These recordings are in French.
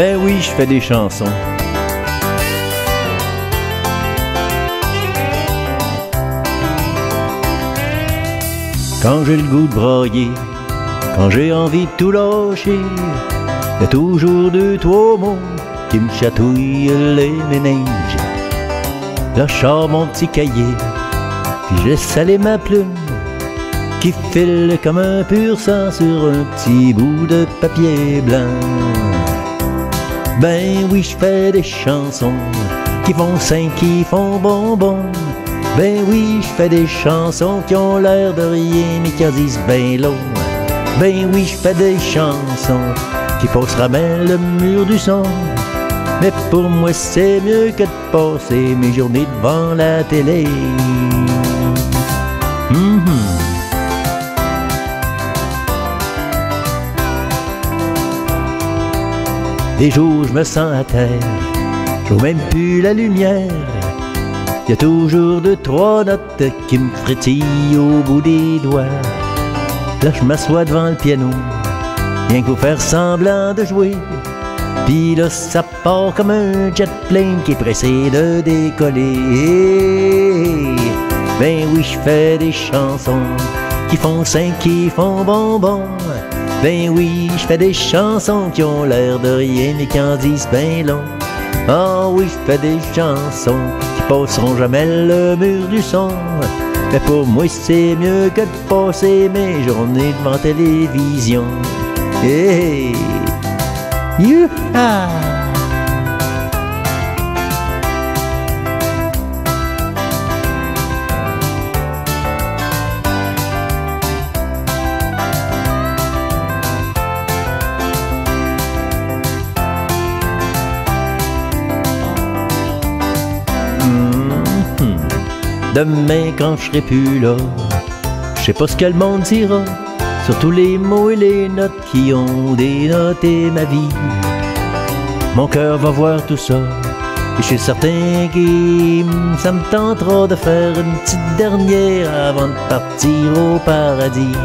Ben oui, je fais des chansons. Quand j'ai le goût de broyer, quand j'ai envie de tout lâcher, y a toujours deux, trois mots qui me chatouillent les méninges. Là, je sors mon petit cahier, puis je aller ma plume, qui file comme un pur sang sur un petit bout de papier blanc. Ben oui, je fais des chansons qui font cinq, qui font bonbon. Ben oui, je fais des chansons qui ont l'air de rien, mais qui en disent ben long. Ben oui, je fais des chansons qui passera bien le mur du son. Mais pour moi, c'est mieux que de passer mes journées devant la télé. Des jours, je me sens à terre, je même plus la lumière. Y a toujours deux, trois notes qui me frétillent au bout des doigts. Là, je m'assois devant le piano, rien qu'au faire semblant de jouer. Puis là, ça part comme un jet plane qui est pressé de décoller. Ben oui, je fais des chansons qui font cinq, qui font bonbon. Ben oui, je fais des chansons qui ont l'air de rien mais qui en disent ben long. Ah oui, je fais des chansons qui passeront jamais le mur du son. Mais pour moi, c'est mieux que de passer mes journées devant télévision. Hey! Youha! Demain quand je serai plus là, je sais pas ce que le dira sur tous les mots et les notes qui ont dénoté ma vie. Mon cœur va voir tout ça, et je suis certain que ça me tentera de faire une petite dernière avant de partir au paradis.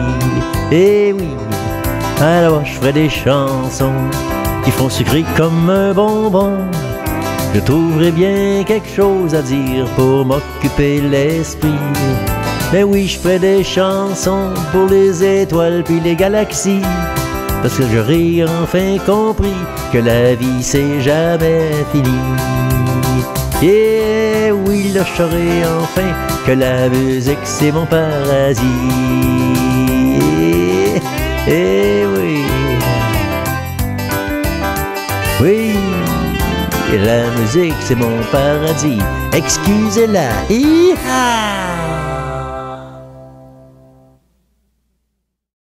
Eh oui, alors je ferai des chansons qui font sucrer comme un bonbon. Je trouverai bien quelque chose à dire pour m'occuper l'esprit. Mais oui, je ferai des chansons pour les étoiles puis les galaxies. Parce que j'aurai enfin compris que la vie c'est jamais fini. Et oui, je saurai enfin que la musique c'est mon paradis. Et oui. Oui, la musique c'est mon paradis. Excusez-la. Hi-ha!